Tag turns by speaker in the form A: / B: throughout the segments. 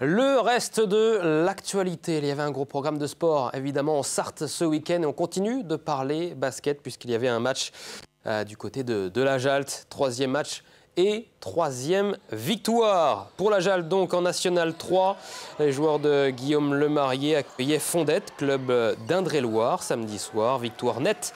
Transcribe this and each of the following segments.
A: Le reste de l'actualité, il y avait un gros programme de sport évidemment en Sarthe ce week-end et on continue de parler basket puisqu'il y avait un match euh, du côté de, de la Jalte, troisième match et troisième victoire. Pour la Jalte, donc en National 3, les joueurs de Guillaume Lemarié accueillaient Fondette, club d'Indre-et-Loire, samedi soir. Victoire nette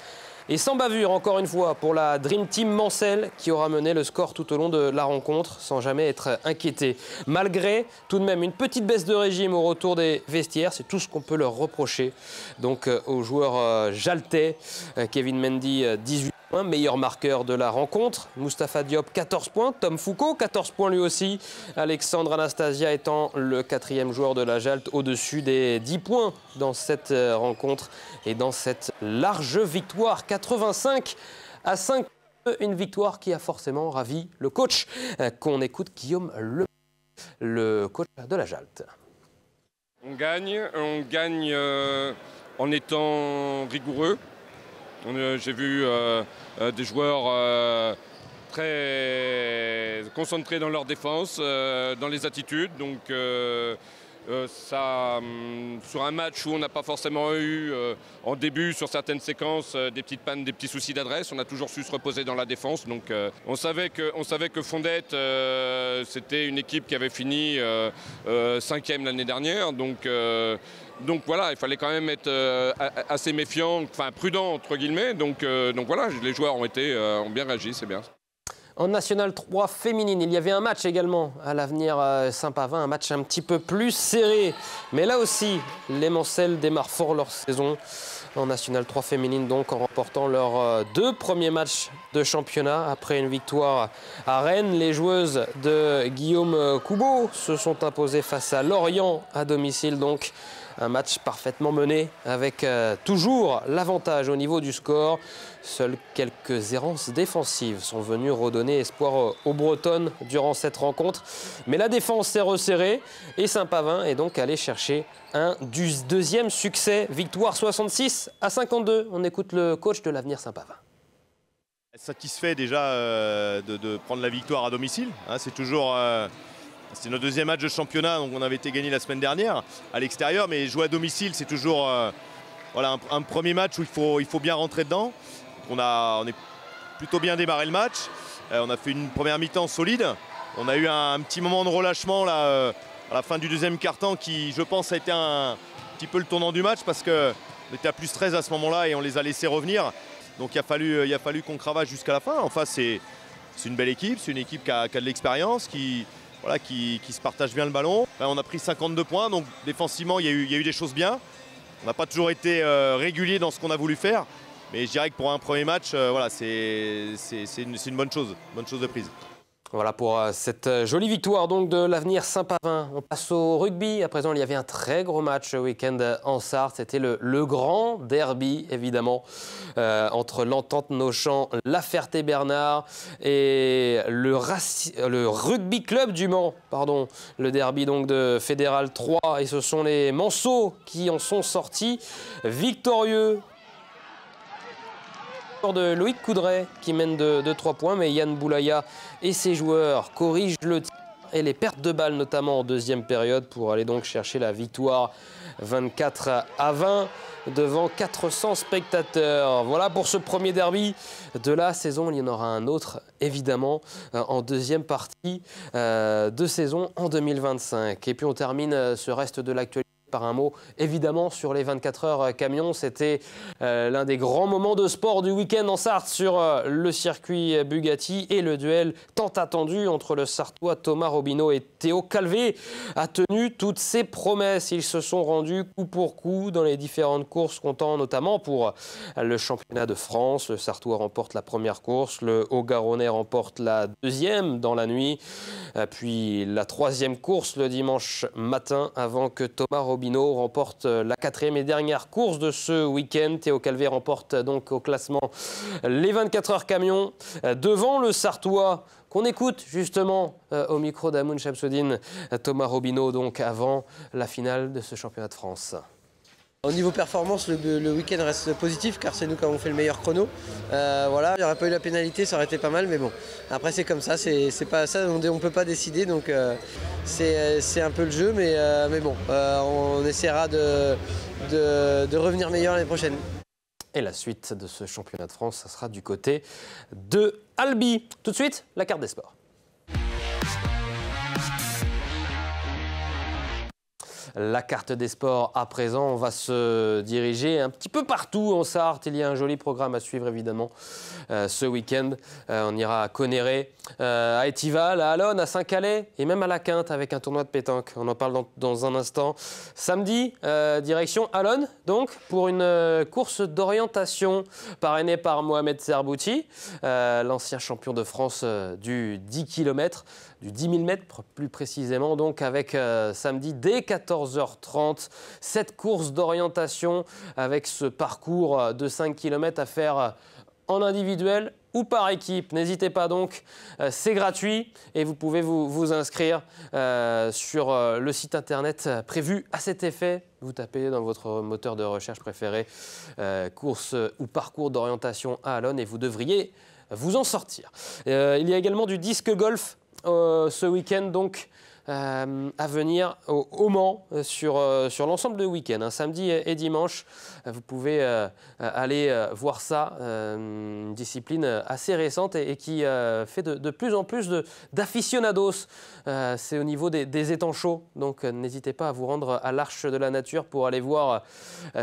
A: et sans bavure, encore une fois, pour la Dream Team Mancel, qui aura mené le score tout au long de la rencontre, sans jamais être inquiété. Malgré tout de même une petite baisse de régime au retour des vestiaires, c'est tout ce qu'on peut leur reprocher. Donc euh, aux joueurs euh, jaltais, euh, Kevin Mendy, 18 meilleur marqueur de la rencontre. Mustapha Diop, 14 points. Tom Foucault, 14 points lui aussi. Alexandre Anastasia étant le quatrième joueur de la Jalte au-dessus des 10 points dans cette euh, rencontre et dans cette large victoire. 85 à 5. Une victoire qui a forcément ravi le coach euh, qu'on écoute Guillaume Le, le coach de la Jalte.
B: On gagne, on gagne euh, en étant rigoureux, j'ai vu euh, euh, des joueurs euh, très concentrés dans leur défense, dans les attitudes. Donc ça, hum, sur un match où on n'a pas forcément eu en début sur certaines séquences des petites pannes, des petits soucis d'adresse, on a toujours su se reposer dans la défense. On savait que, Fondette, c'était une équipe qui avait fini cinquième l'année dernière. Donc voilà, il fallait quand même être euh, assez méfiant, enfin prudent entre guillemets. Donc, euh, donc voilà, les joueurs ont, été, euh, ont bien réagi, c'est bien.
A: En National 3 féminine, il y avait un match également à l'avenir Saint-Pavin, un match un petit peu plus serré. Mais là aussi, les Mancelles démarrent fort leur saison en National 3 féminine, donc en remportant leurs deux premiers matchs de championnat après une victoire à Rennes. Les joueuses de Guillaume Coubeau se sont imposées face à Lorient à domicile, donc un match parfaitement mené avec euh, toujours l'avantage au niveau du score. Seules quelques errances défensives sont venues redonner espoir euh, aux Bretonnes durant cette rencontre. Mais la défense s'est resserrée et Saint-Pavin est donc allé chercher un deuxième succès. Victoire 66 à 52. On écoute le coach de l'avenir Saint-Pavin
C: satisfait déjà euh, de, prendre la victoire à domicile. Hein. c'est toujours c'est notre deuxième match de championnat, donc on avait été gagné la semaine dernière à l'extérieur, mais jouer à domicile, c'est toujours euh, voilà, un, premier match où il faut, il faut bien rentrer dedans. On a on est plutôt bien démarré le match. Euh, on a fait une première mi-temps solide. On a eu un, petit moment de relâchement là, euh, à la fin du deuxième quart-temps qui, je pense, a été un, petit peu le tournant du match parce qu'on était à plus 13 à ce moment-là et on les a laissés revenir. Donc il a fallu, fallu qu'on cravache jusqu'à la fin. Enfin, c'est une belle équipe, c'est une équipe qui a, qui a de l'expérience, qui, voilà, qui, se partagent bien le ballon. on a pris 52 points, donc défensivement, il y a eu, des choses bien. On n'a pas toujours été euh, régulier dans ce qu'on a voulu faire, mais je dirais que pour un premier match, euh, voilà, c'est une, une bonne chose, bonne chose de prise.
A: Voilà pour euh, cette euh, jolie victoire donc de l'avenir Saint-Pavin. On passe au rugby. À présent, il y avait un très gros match week-end en Sarthe. C'était le, grand derby, évidemment, euh, entre l'entente Nochamp, La Ferté-Bernard et le, le, rugby club du Mans. Pardon, le derby donc de Fédéral 3. Et ce sont les Manceaux qui en sont sortis victorieux de Loïc Coudray qui mène de, 3 points, mais Yann Boulaya et ses joueurs corrigent le tir et les pertes de balles, notamment en deuxième période, pour aller donc chercher la victoire 24 à 20 devant 400 spectateurs. Voilà pour ce premier derby de la saison. Il y en aura un autre, évidemment, euh, en deuxième partie euh, de saison en 2025. Et puis on termine euh, ce reste de l'actualité par un mot, évidemment, sur les 24 heures euh, camion. C'était euh, l'un des grands moments de sport du week-end en Sarthe sur euh, le circuit Bugatti et le duel tant attendu entre le Sartois Thomas Robineau et Théo Calvé a tenu toutes ses promesses. Ils se sont rendus coup pour coup dans les différentes courses, comptant notamment pour le championnat de France. Le Sartois remporte la première course, le Haut-Garonnais remporte la deuxième dans la nuit, puis la troisième course le dimanche matin avant que Thomas Robineau Bino remporte euh, la quatrième et dernière course de ce week-end. Théo Calvé remporte euh, donc au classement les 24 heures camions euh, devant le Sartois qu'on écoute justement au micro d'Amoun Shamsuddin, Thomas Robineau, donc avant la finale de ce championnat de France.
D: Au niveau performance, le, week-end reste positif car c'est nous qui avons fait le meilleur chrono. Euh, voilà, il n'y aurait pas eu la pénalité, ça aurait été pas mal, mais bon. Après c'est comme ça, c'est pas ça, on ne peut pas décider, donc euh, c'est un peu le jeu, mais, euh, bon, on essaiera de, de, revenir meilleur l'année prochaine.
A: Et la suite de ce championnat de France, ça sera du côté de Albi. Tout de suite, la carte des sports. La carte des sports à présent. On va se diriger un petit peu partout en Sarthe. Il y a un joli programme à suivre évidemment euh, ce week-end. Euh, on ira à Conéré, euh, à Étival, à Alonne, à Saint-Calais et même à La Quinte avec un tournoi de pétanque. On en parle dans, un instant. Samedi, direction Alonne, donc pour une course d'orientation parrainée par Mohamed Serbouti, l'ancien champion de France du 10 km du 10 000 mètres plus précisément, donc avec euh, samedi dès 14h30 cette course d'orientation avec ce parcours de 5 km à faire euh, en individuel ou par équipe. N'hésitez pas donc, euh, c'est gratuit et vous pouvez vous, inscrire sur le site internet prévu à cet effet. Vous tapez dans votre moteur de recherche préféré course ou parcours d'orientation à Alon et vous devriez vous en sortir. il y a également du disque golf euh, ce week-end donc euh, à venir au, Mans euh, sur, sur l'ensemble de week-end, hein, samedi et, dimanche. Vous pouvez aller voir ça, une discipline assez récente et, qui fait de, plus en plus d'aficionados. C'est au niveau des, des étangs chauds, donc n'hésitez pas à vous rendre à l'Arche de la Nature pour aller voir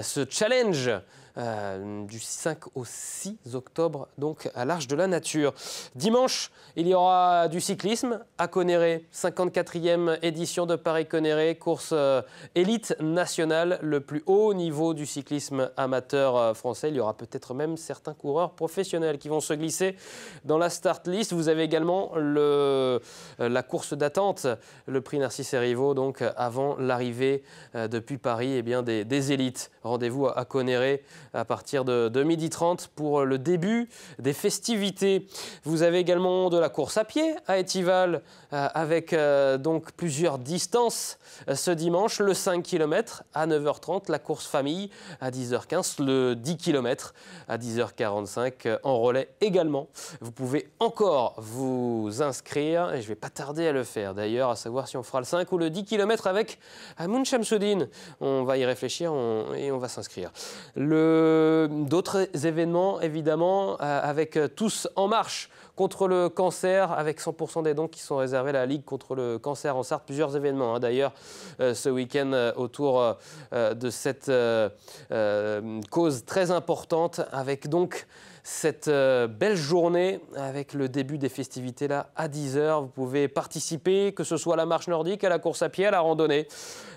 A: ce challenge. Euh, du 5 au 6 octobre, donc à l'Arche de la Nature. Dimanche, il y aura du cyclisme à Conéré, 54e édition de Paris-Conéré, course euh, élite nationale, le plus haut niveau du cyclisme amateur euh, français. Il y aura peut-être même certains coureurs professionnels qui vont se glisser dans la start list. Vous avez également le, la course d'attente, le prix Narcisse et Rivaux, donc avant l'arrivée depuis Paris eh bien, des, élites. Rendez-vous à Conéré à partir de, 12h30 pour le début des festivités. Vous avez également de la course à pied à Étival euh, avec euh, donc plusieurs distances euh, ce dimanche. Le 5 km à 9h30, la course famille à 10h15, le 10 km à 10h45 en relais également. Vous pouvez encore vous inscrire et je vais pas tarder à le faire d'ailleurs, à savoir si on fera le 5 ou le 10 km avec Amoun Shamsuddin. On va y réfléchir et on va s'inscrire. Le euh, d'autres événements, évidemment, euh, avec euh, Tous en marche contre le cancer, avec 100% des dons qui sont réservés à la Ligue contre le cancer en Sarthe. Plusieurs événements, hein, d'ailleurs, ce week-end autour de cette cause très importante, avec donc cette belle journée avec le début des festivités là à 10h. Vous pouvez participer, que ce soit à la marche nordique, à la course à pied, à la randonnée.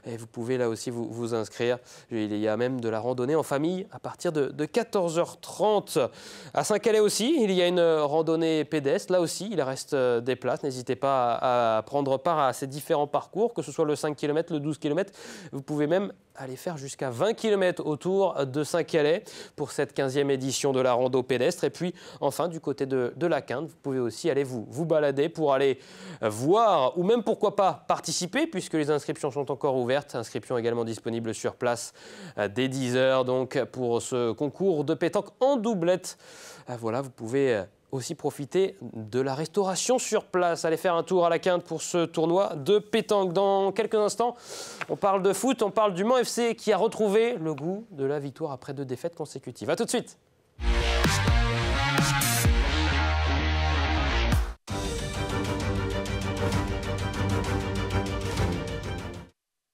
A: Et vous pouvez là aussi vous, inscrire. Il y a même de la randonnée en famille à partir de, 14h30. À Saint-Calais aussi, il y a une randonnée pédestre. Là aussi, il reste euh, des places. N'hésitez pas à prendre part à ces différents parcours, que ce soit le 5 km, le 12 km. Vous pouvez même aller faire jusqu'à 20 km autour de Saint-Calais pour cette 15e édition de la rando pédestre. Et puis enfin du côté de, la Quinte, vous pouvez aussi aller vous, vous balader pour aller voir ou même pourquoi pas participer puisque les inscriptions sont encore ouvertes. Inscriptions également disponibles sur place euh, dès 10h donc pour ce concours de pétanque en doublette. Euh, voilà, vous pouvez euh, aussi profiter de la restauration sur place. Allez faire un tour à la Quinte pour ce tournoi de pétanque. Dans quelques instants, on parle de foot, on parle du Mans FC qui a retrouvé le goût de la victoire après deux défaites consécutives. A tout de suite